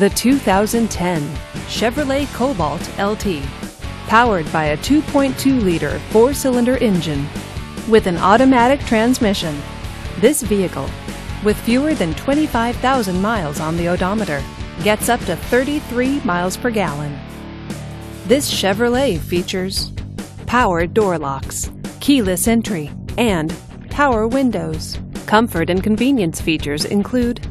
The 2010 Chevrolet Cobalt LT. Powered by a 2.2 liter four cylinder engine with an automatic transmission. This vehicle, with fewer than 25,000 miles on the odometer, gets up to 33 miles per gallon. This Chevrolet features power door locks, keyless entry, and power windows. Comfort and convenience features include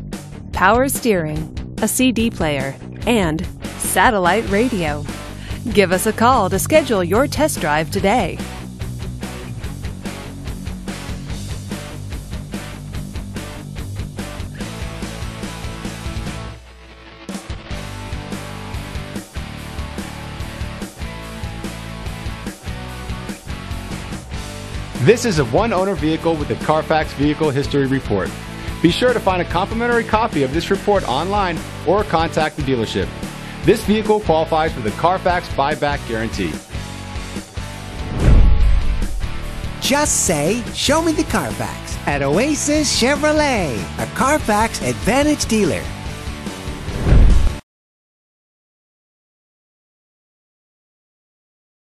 power steering, a CD player, and satellite radio. Give us a call to schedule your test drive today. This is a one owner vehicle with a Carfax Vehicle History Report. Be sure to find a complimentary copy of this report online or contact the dealership. This vehicle qualifies for the Carfax buyback guarantee. Just say, Show me the Carfax at Oasis Chevrolet, a Carfax Advantage dealer.